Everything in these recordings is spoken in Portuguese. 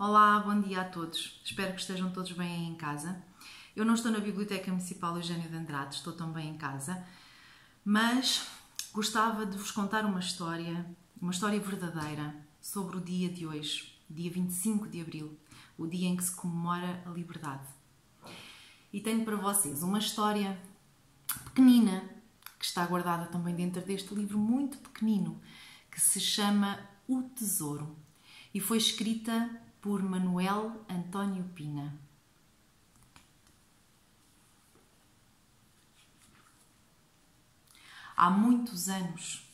Olá, bom dia a todos. Espero que estejam todos bem em casa. Eu não estou na Biblioteca Municipal Eugênio de Andrade, estou também em casa, mas gostava de vos contar uma história, uma história verdadeira sobre o dia de hoje, dia 25 de abril, o dia em que se comemora a liberdade. E tenho para vocês uma história pequenina que está guardada também dentro deste livro muito pequenino que se chama O Tesouro e foi escrita por Manuel António Pina. Há muitos anos,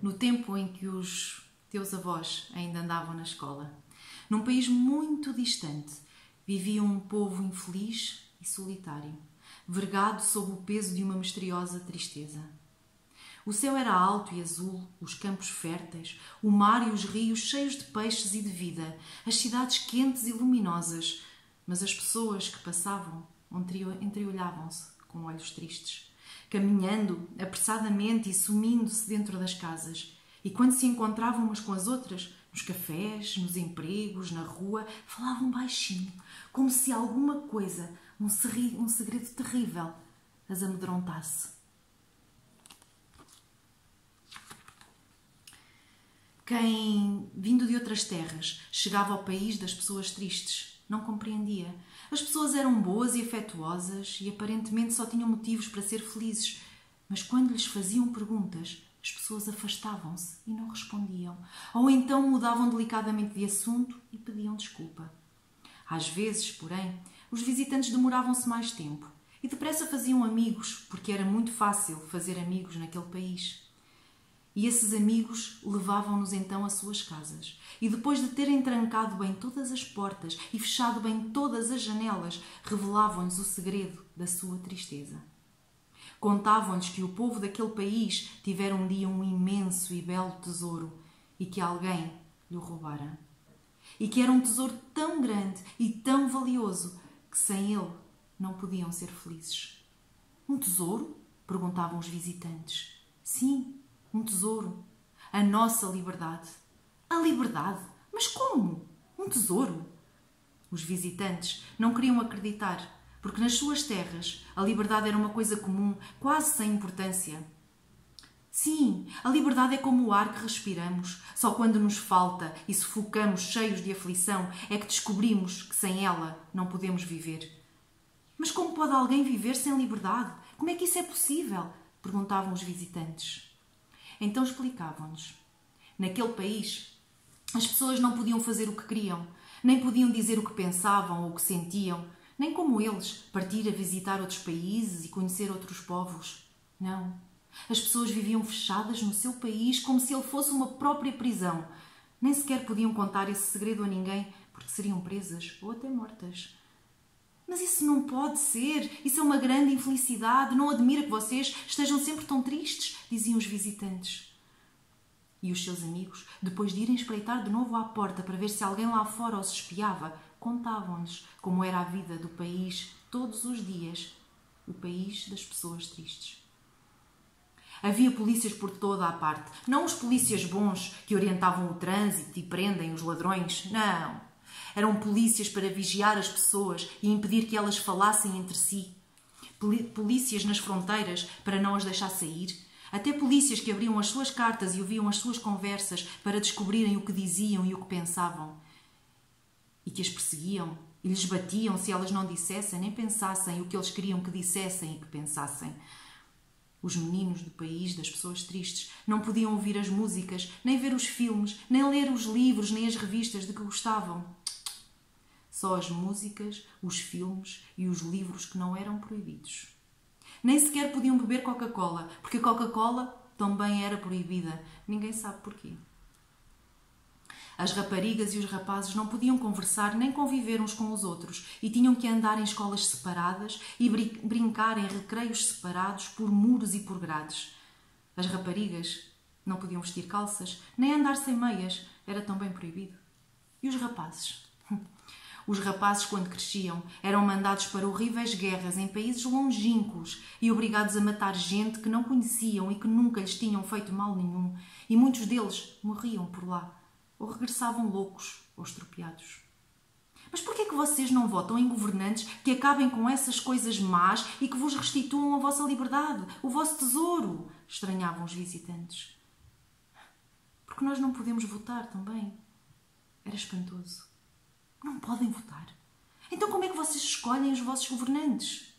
no tempo em que os teus avós ainda andavam na escola, num país muito distante, vivia um povo infeliz e solitário, vergado sob o peso de uma misteriosa tristeza. O céu era alto e azul, os campos férteis, o mar e os rios cheios de peixes e de vida, as cidades quentes e luminosas, mas as pessoas que passavam entreolhavam-se com olhos tristes, caminhando apressadamente e sumindo-se dentro das casas. E quando se encontravam umas com as outras, nos cafés, nos empregos, na rua, falavam baixinho, como se alguma coisa, um segredo terrível, as amedrontasse. Quem, vindo de outras terras, chegava ao país das pessoas tristes, não compreendia. As pessoas eram boas e afetuosas e aparentemente só tinham motivos para ser felizes, mas quando lhes faziam perguntas, as pessoas afastavam-se e não respondiam, ou então mudavam delicadamente de assunto e pediam desculpa. Às vezes, porém, os visitantes demoravam-se mais tempo e depressa faziam amigos, porque era muito fácil fazer amigos naquele país. E esses amigos levavam-nos então às suas casas. E depois de terem trancado bem todas as portas e fechado bem todas as janelas, revelavam-nos o segredo da sua tristeza. Contavam-nos que o povo daquele país tivera um dia um imenso e belo tesouro e que alguém lhe roubara. E que era um tesouro tão grande e tão valioso que sem ele não podiam ser felizes. Um tesouro? perguntavam os visitantes. Sim, um tesouro. A nossa liberdade. A liberdade? Mas como? Um tesouro? Os visitantes não queriam acreditar, porque nas suas terras a liberdade era uma coisa comum, quase sem importância. Sim, a liberdade é como o ar que respiramos. Só quando nos falta e sufocamos cheios de aflição é que descobrimos que sem ela não podemos viver. Mas como pode alguém viver sem liberdade? Como é que isso é possível? perguntavam os visitantes. Então explicavam-nos. Naquele país, as pessoas não podiam fazer o que queriam, nem podiam dizer o que pensavam ou o que sentiam, nem como eles partir a visitar outros países e conhecer outros povos. Não. As pessoas viviam fechadas no seu país como se ele fosse uma própria prisão. Nem sequer podiam contar esse segredo a ninguém porque seriam presas ou até mortas. Mas isso não pode ser, isso é uma grande infelicidade. Não admira que vocês estejam sempre tão tristes, diziam os visitantes. E os seus amigos, depois de irem espreitar de novo à porta para ver se alguém lá fora os espiava, contavam-lhes como era a vida do país todos os dias o país das pessoas tristes. Havia polícias por toda a parte. Não os polícias bons que orientavam o trânsito e prendem os ladrões. Não. Eram polícias para vigiar as pessoas e impedir que elas falassem entre si. Polícias nas fronteiras para não as deixar sair. Até polícias que abriam as suas cartas e ouviam as suas conversas para descobrirem o que diziam e o que pensavam. E que as perseguiam e lhes batiam se elas não dissessem nem pensassem o que eles queriam que dissessem e que pensassem. Os meninos do país das pessoas tristes não podiam ouvir as músicas, nem ver os filmes, nem ler os livros, nem as revistas de que gostavam. Só as músicas, os filmes e os livros que não eram proibidos. Nem sequer podiam beber Coca-Cola, porque a Coca-Cola também era proibida. Ninguém sabe porquê. As raparigas e os rapazes não podiam conversar nem conviver uns com os outros e tinham que andar em escolas separadas e brincar em recreios separados por muros e por grades. As raparigas não podiam vestir calças nem andar sem meias, era também proibido. E os rapazes? Os rapazes, quando cresciam, eram mandados para horríveis guerras em países longínquos e obrigados a matar gente que não conheciam e que nunca lhes tinham feito mal nenhum, e muitos deles morriam por lá, ou regressavam loucos ou estropiados. Mas por que é que vocês não votam em governantes que acabem com essas coisas más e que vos restituam a vossa liberdade, o vosso tesouro? Estranhavam os visitantes. Porque nós não podemos votar também. Era espantoso. Não podem votar. Então como é que vocês escolhem os vossos governantes?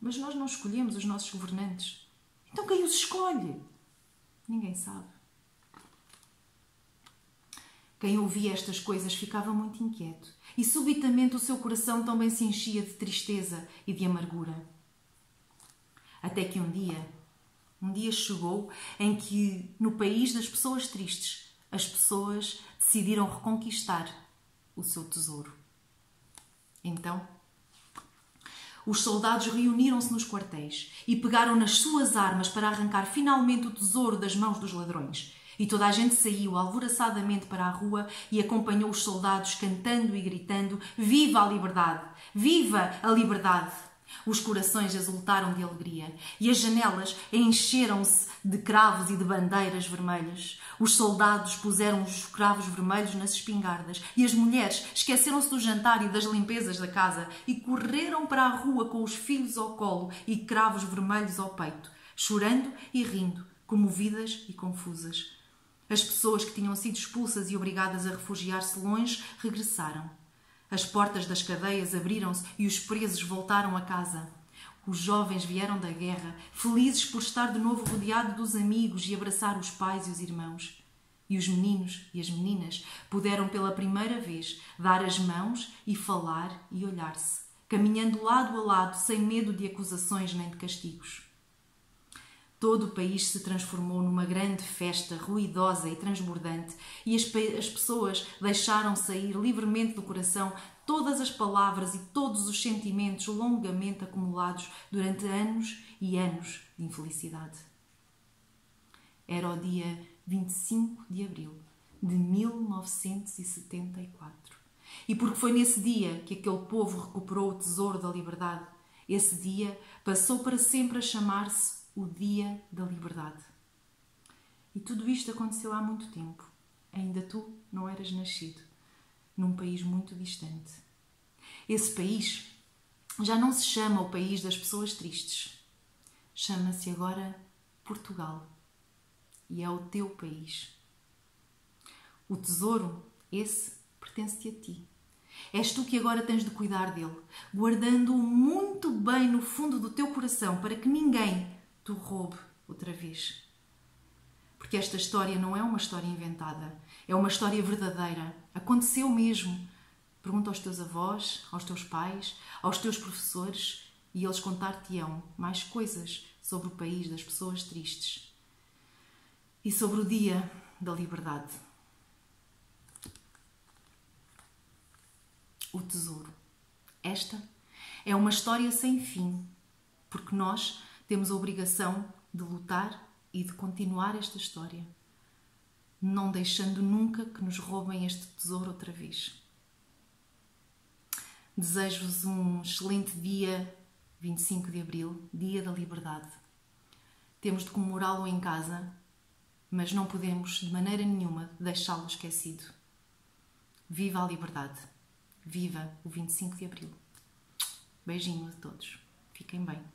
Mas nós não escolhemos os nossos governantes. Então quem os escolhe? Ninguém sabe. Quem ouvia estas coisas ficava muito inquieto e subitamente o seu coração também se enchia de tristeza e de amargura. Até que um dia, um dia chegou em que, no país das pessoas tristes, as pessoas decidiram reconquistar o seu tesouro. Então, os soldados reuniram-se nos quartéis e pegaram nas suas armas para arrancar finalmente o tesouro das mãos dos ladrões. E toda a gente saiu alvoroçadamente para a rua e acompanhou os soldados cantando e gritando: Viva a liberdade! Viva a liberdade! Os corações exultaram de alegria e as janelas encheram-se de cravos e de bandeiras vermelhas. Os soldados puseram os cravos vermelhos nas espingardas e as mulheres esqueceram-se do jantar e das limpezas da casa e correram para a rua com os filhos ao colo e cravos vermelhos ao peito, chorando e rindo, comovidas e confusas. As pessoas que tinham sido expulsas e obrigadas a refugiar-se longe regressaram. As portas das cadeias abriram-se e os presos voltaram a casa. Os jovens vieram da guerra, felizes por estar de novo rodeado dos amigos e abraçar os pais e os irmãos. E os meninos e as meninas puderam pela primeira vez dar as mãos e falar e olhar-se, caminhando lado a lado sem medo de acusações nem de castigos. Todo o país se transformou numa grande festa ruidosa e transbordante, e as, as, pessoas deixaram sair livremente do coração todas as palavras e todos os sentimentos longamente acumulados durante anos e anos de infelicidade. Era o dia 25 de abril de 1974. E porque foi nesse dia que aquele povo recuperou o tesouro da liberdade, esse dia passou para sempre a chamar-se o Dia da Liberdade. E tudo isto aconteceu há muito tempo. Ainda tu não eras nascido, num país muito distante. Esse país já não se chama o país das pessoas tristes. Chama-se agora Portugal. E é o teu país. O tesouro, esse, pertence-te a ti. És tu que agora tens de cuidar dele, guardando-o muito bem no fundo do teu coração para que ninguém tu roube outra vez. Porque esta história não é uma história inventada, é uma história verdadeira. Aconteceu mesmo. Pergunta aos teus avós, aos teus pais, aos teus professores e eles contar-te-ão mais coisas sobre o país das pessoas tristes e sobre o dia da liberdade. O tesouro. Esta é uma história sem fim, porque nós temos a obrigação de lutar e de continuar esta história, não deixando nunca que nos roubem este tesouro outra vez. Desejo-vos um excelente dia 25 de Abril, Dia da Liberdade. Temos de comemorá-lo em casa, mas não podemos de maneira nenhuma deixá-lo esquecido. Viva a liberdade! Viva o 25 de Abril! Beijinho a todos. Fiquem bem.